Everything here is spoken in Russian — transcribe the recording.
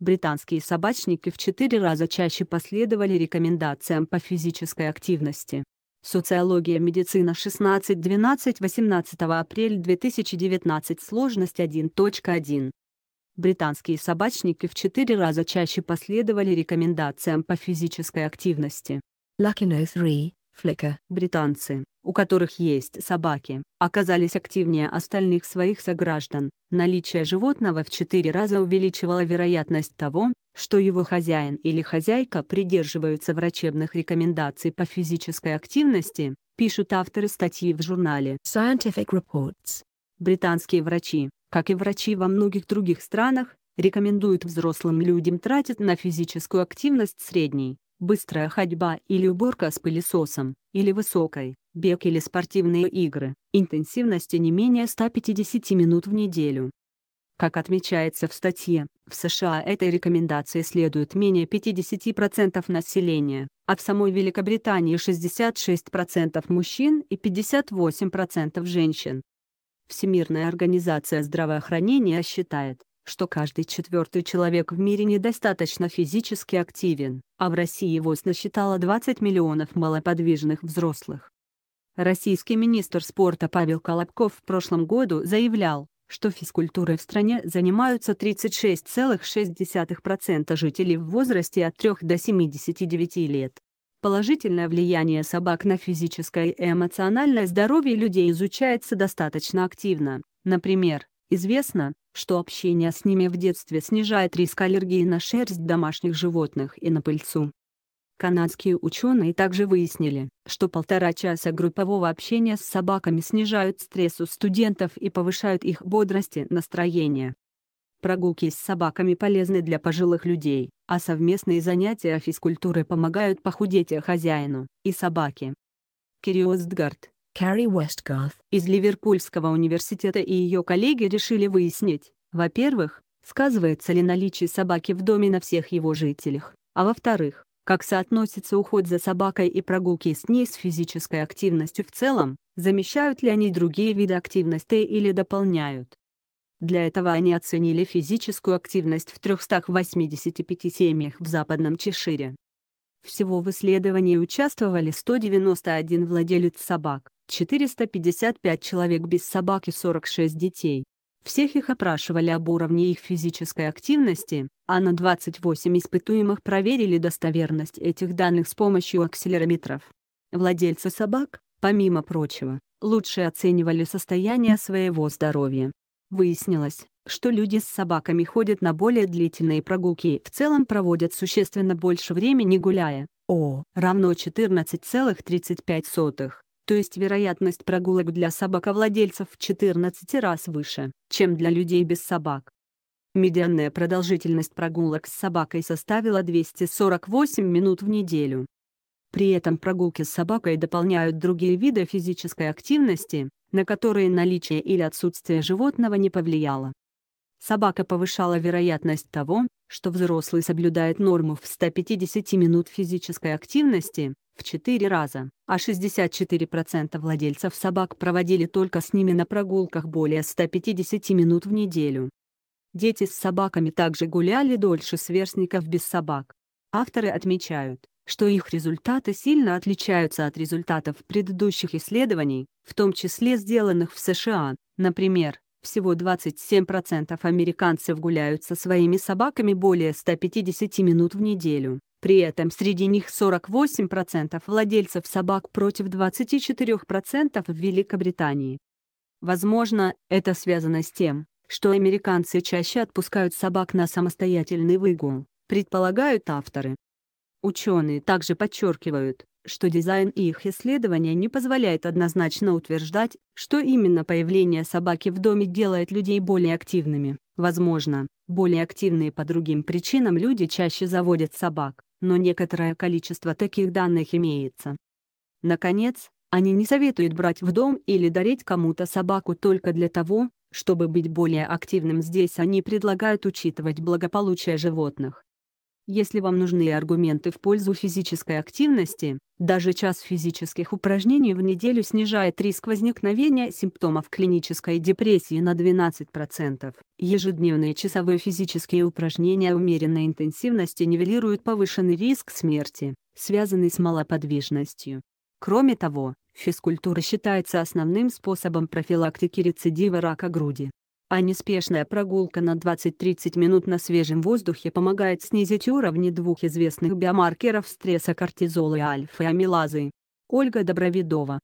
британские собачники в четыре раза чаще последовали рекомендациям по физической активности. Социология медицина 16-12-18 апреля 2019 Сложность 1.1 Британские собачники в четыре раза чаще последовали рекомендациям по физической активности. Lucino 3, Flickr. Британцы, у которых есть собаки, оказались активнее остальных своих сограждан. Наличие животного в четыре раза увеличивало вероятность того, что его хозяин или хозяйка придерживаются врачебных рекомендаций по физической активности, пишут авторы статьи в журнале Scientific Reports. Британские врачи, как и врачи во многих других странах, рекомендуют взрослым людям тратить на физическую активность средний, быстрая ходьба или уборка с пылесосом, или высокой, бег или спортивные игры, интенсивности не менее 150 минут в неделю. Как отмечается в статье, в США этой рекомендации следует менее 50% населения, а в самой Великобритании 66% мужчин и 58% женщин. Всемирная организация здравоохранения считает, что каждый четвертый человек в мире недостаточно физически активен, а в России ВОЗ насчитала 20 миллионов малоподвижных взрослых. Российский министр спорта Павел Колобков в прошлом году заявлял, что физкультурой в стране занимаются 36,6% жителей в возрасте от 3 до 79 лет. Положительное влияние собак на физическое и эмоциональное здоровье людей изучается достаточно активно. Например, известно, что общение с ними в детстве снижает риск аллергии на шерсть домашних животных и на пыльцу. Канадские ученые также выяснили, что полтора часа группового общения с собаками снижают стресс у студентов и повышают их бодрость и настроение. Прогулки с собаками полезны для пожилых людей, а совместные занятия физкультурой помогают похудеть хозяину, и собаке. Кири Carrie Westgarth. из Ливерпульского университета и ее коллеги решили выяснить, во-первых, сказывается ли наличие собаки в доме на всех его жителях, а во-вторых, как соотносится уход за собакой и прогулки с ней с физической активностью в целом, замещают ли они другие виды активности или дополняют. Для этого они оценили физическую активность в 385 семьях в Западном Чешире. Всего в исследовании участвовали 191 владелец собак, 455 человек без собак и 46 детей. Всех их опрашивали об уровне их физической активности, а на 28 испытуемых проверили достоверность этих данных с помощью акселерометров. Владельцы собак, помимо прочего, лучше оценивали состояние своего здоровья. Выяснилось, что люди с собаками ходят на более длительные прогулки и в целом проводят существенно больше времени гуляя. О равно 14,35 то есть вероятность прогулок для собаковладельцев в 14 раз выше, чем для людей без собак. Медианная продолжительность прогулок с собакой составила 248 минут в неделю. При этом прогулки с собакой дополняют другие виды физической активности, на которые наличие или отсутствие животного не повлияло. Собака повышала вероятность того, что взрослый соблюдает норму в 150 минут физической активности, в 4 раза, а 64% владельцев собак проводили только с ними на прогулках более 150 минут в неделю. Дети с собаками также гуляли дольше сверстников без собак. Авторы отмечают, что их результаты сильно отличаются от результатов предыдущих исследований, в том числе сделанных в США. Например, всего 27% американцев гуляют со своими собаками более 150 минут в неделю. При этом среди них 48% владельцев собак против 24% в Великобритании. Возможно, это связано с тем, что американцы чаще отпускают собак на самостоятельный выгул, предполагают авторы. Ученые также подчеркивают, что дизайн их исследования не позволяет однозначно утверждать, что именно появление собаки в доме делает людей более активными. Возможно, более активные по другим причинам люди чаще заводят собак но некоторое количество таких данных имеется. Наконец, они не советуют брать в дом или дарить кому-то собаку только для того, чтобы быть более активным здесь они предлагают учитывать благополучие животных. Если вам нужны аргументы в пользу физической активности, Даже час физических упражнений в неделю снижает риск возникновения симптомов клинической депрессии на 12%. Ежедневные часовые физические упражнения умеренной интенсивности нивелируют повышенный риск смерти, связанный с малоподвижностью. Кроме того, физкультура считается основным способом профилактики рецидива рака груди. А неспешная прогулка на 20-30 минут на свежем воздухе помогает снизить уровни двух известных биомаркеров стресса кортизола и альфа-амилазы. Ольга Добровидова